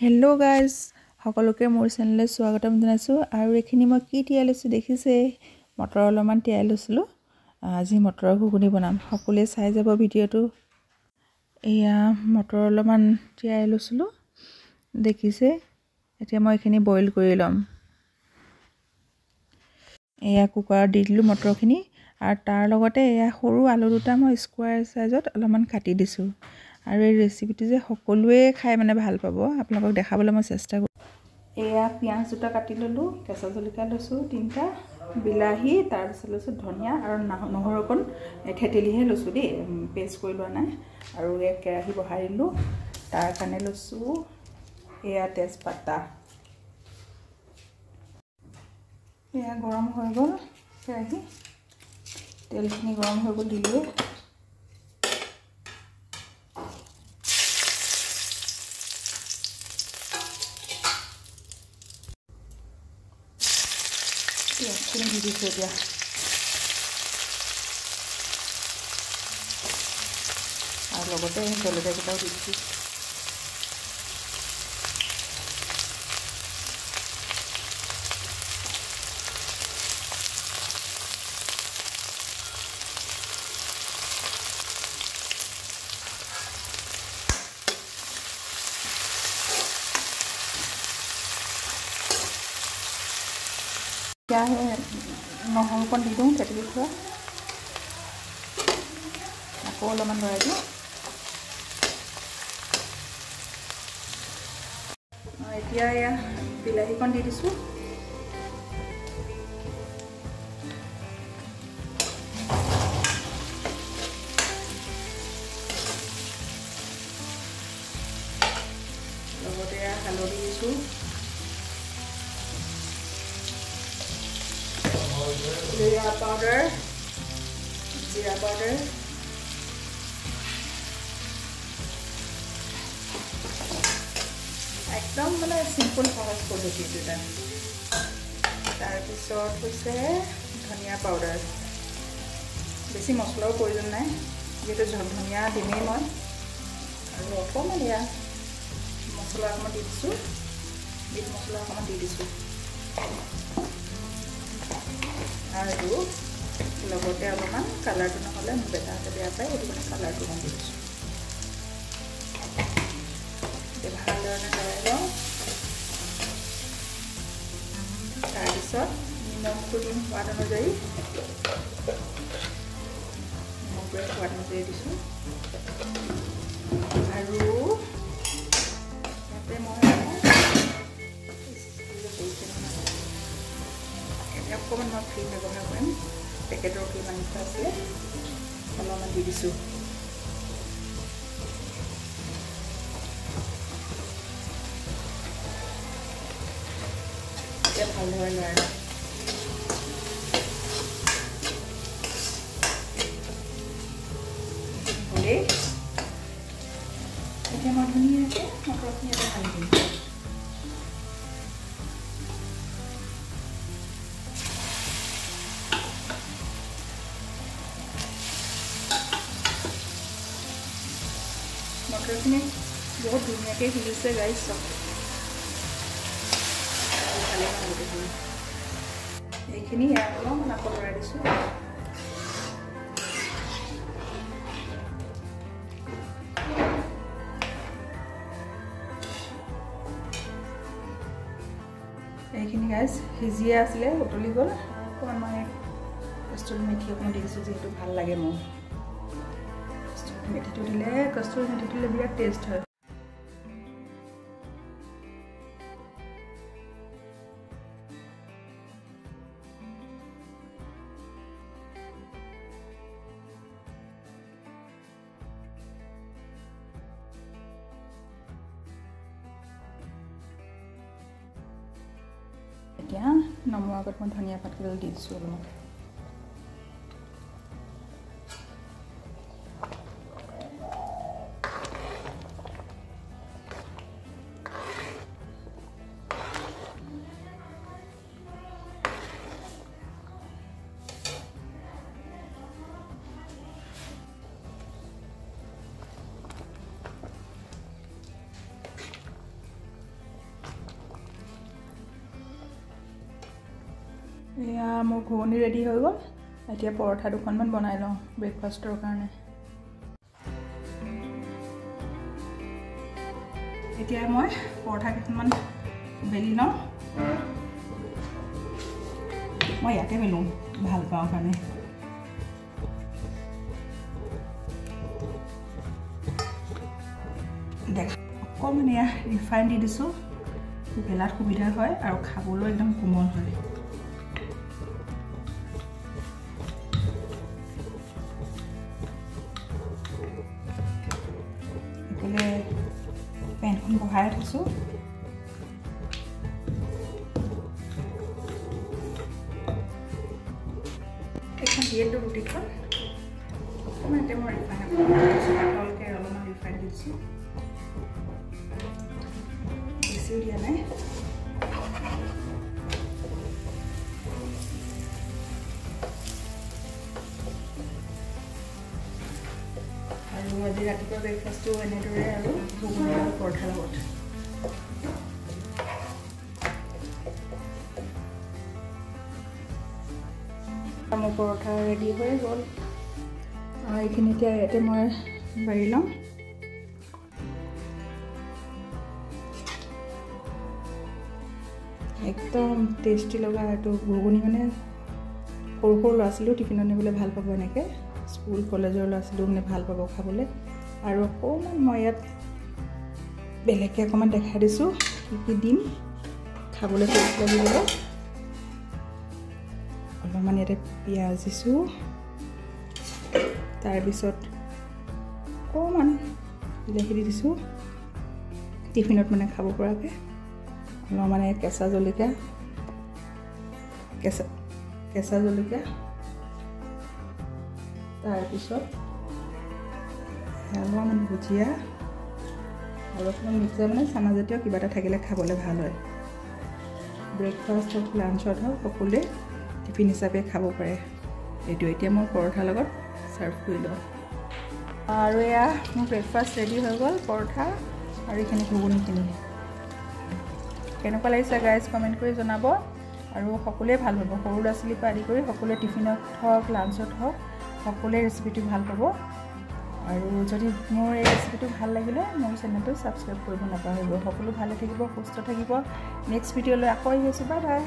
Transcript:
Hello guys সকলোকে মোৰ চেনেললৈ স্বাগতম জনাইছোঁ। আৰু এইখিনি মই কি তিয়াই লৈছোঁ দেখিছে? মটৰ অলপমান তিয়াই লৈছিলোঁ। আজি মটৰৰ ঘুগুনি বনাম। সকলোৱে চাই যাব ভিডিঅ'টো। এয়া মটৰ অলপমান তিয়াই লৈছিলোঁ। দেখিছে? এতিয়া মই এইখিনি বইল কৰি ল'ম। এয়া কুকাৰত দি দিলোঁ মটৰখিনি। আৰু তাৰ লগতে এয়া সৰু আলু দুটা মই স্কুৱাৰ চাইজত অলপমান কাটি দিছোঁ। আৰু এই ৰেচিপিটো যে সকলোৱে খাই মানে ভাল পাব আপোনালোকক দেখাবলৈ মই চেষ্টা কৰোঁ। এয়া পিঁয়াজ দুটা কাটি ল'লোঁ কেঁচা জলকীয়া লৈছোঁ তিনিটা বিলাহী তাৰপিছত লৈছোঁ ধনিয়া আৰু নহৰু অকণ থেতেলিহে লৈছোঁ দেই পেষ্ট কৰি লোৱা নাই। আৰু এই কেৰাহী বহাই দিলোঁ তাৰ কাৰণে লৈছোঁ এয়া তেজপাতা। এয়া গৰম হৈ গ'ল কেৰাহী। তেলখিনি গৰম হৈ গ'ল দিলোঁ আৰু লগতে দিছোঁ এতিয়া সেই নহৰুকণ দি দিওঁ তেতেলি থোৱা আকৌ অলপমান লৰাই দিওঁ। এতিয়া এয়া বিলাহীকণ দি দিছোঁ। লগতে হালধি দিছোঁ। জিৰা পাউডাৰ জিৰা পাউডাৰ একদম মানে চিম্পুল সহজ পদ্ধতি এটা। তাৰপিছত হৈছে ধনিয়া পাউডাৰ বেছি মছলাও প্ৰয়োজন নাই যিহেতু ধনিয়া দিমেই মই। আৰু অকণমান এয়া মছলা অকণমান দি দিছোঁ। মিট মছলা অকণমান দি দিছোঁ। আৰু লগতে অলপমান কালাৰটো নহ'লে মোক বেটাহঁতে বেয়া পায় সেইটো কাৰণে কালাৰটো মই দিছোঁ এতিয়া ভালদৰে লৰাই লওঁ তাৰপিছত নিমখটো দিম সোৱাদ অনুযায়ী নিমখটোৱে সোৱাদ অনুযায়ী দিছোঁ আৰু অকণমান মই ক্ৰীম ব্যৱহাৰ কৰিম পেকেটৰ আনি থোৱা আছিলে অলপমান দি দিছোঁ এতিয়া ভালদৰে লৰাই মটৰখিনি বহুত ধুনীয়াকৈ সিজিছে গাইজ চব এইখিনি অলপমান আকৌ লৰাই দিছোঁ এইখিনি গাইজ সিজিয়ে আছিলে উতলি গ'ল। অকণমান মই কষ্টুৰি মেথি অকণমান দি দিছোঁ যিহেতু ভাল লাগে মোৰ। মেথিটো দিলে কষ্টুৰি মেথিটো দিলে বিৰাট টেষ্ট হয় এতিয়া নমোৱাৰ আগত মই ধনিয়া পাতকেইডাল দি দিছোঁ অলপমান এয়া মোৰ ঘুগুনি ৰেডি হৈ গ'ল। এতিয়া পৰঠা দুখনমান বনাই লওঁ ব্ৰেকফাষ্টৰ কাৰণে। এতিয়া মই পৰঠা কেইখনমান বেলি লওঁ। মই ইয়াতে বেলোঁ ভাল পাওঁ কাৰণে। অকণমান এয়া ৰিফাইন দি দিছোঁ। বেলাত সুবিধা হয় আৰু খাবলৈ একদম কোমল হয়। দিয়া নাই আৰু আজি ৰাতিপুৱা ব্ৰেকফাষ্টটো এনেদৰে আৰু পৰঠাৰ লগত মোৰ পৰঠা ৰেডি হৈ গ'ল। এইখিনি এতিয়া ইয়াতে মই বাঢ়ি লওঁ। একদম টেষ্টি লগা এইটো ঘুগুনি মানে সৰু সৰু ল'ৰা ছোৱালীও টিফিনত নিবলৈ ভাল পাব এনেকৈ। স্কুল কলেজৰ ল'ৰা ছোৱালীও মানে ভাল পাব খাবলৈ। আৰু অকণমান মই ইয়াত বেলেগকৈ অকণমান দেখাই দিছোঁ কি কি দিম। খাবলৈ টেষ্ট লাগিবলৈ অলপমান ইয়াতে পিঁয়াজ দিছোঁ। তাৰপিছত অকণমান বিলাহী দি দিছোঁ। টিফিনত মানে খাব পৰাকৈ। অলপ মানে কেঁচা জলকীয়া কেঁচা কেঁচা জলকীয়া। তাৰপিছত অলপমান ভুজিয়া। অলপমান মিক্সাৰ মানে চানাজাতীয় কিবা এটা থাকিলে খাবলৈ ভাল হয়। ব্ৰেকফাষ্ট হওক লাঞ্চত হওক সকলোৱে টিফিন হিচাপে খাব পাৰে। এইটো এতিয়া মই পৰঠাৰ লগত ছাৰ্ভ কৰি লওঁ। আৰু এয়া মোৰ ব্ৰেকফাষ্ট ৰেডি হৈ গ'ল পৰঠা আৰু এইখিনি ঘুগুনিখিনি কেনেকুৱা লাগিছে গাইজ কমেণ্ট কৰি জনাব। আৰু সকলোৱে ভাল পাব। সৰু ল'ৰা ছোৱালীৰ পৰা আদি কৰি সকলোৱে টিফিনত হওক লাঞ্চত হওক সকলোৱে ৰেচিপিটো ভাল পাব। আৰু যদি মোৰ এই ৰেচিপিটো ভাল লাগিলে মোৰ চেনেলটো ছাবস্ক্ৰাইব কৰিব নাপাহৰিব। সকলো ভালে থাকিব সুস্থ থাকিব। নেক্সট ভিডিঅ'লৈ আকৌ আহি আছোঁ। Bye bye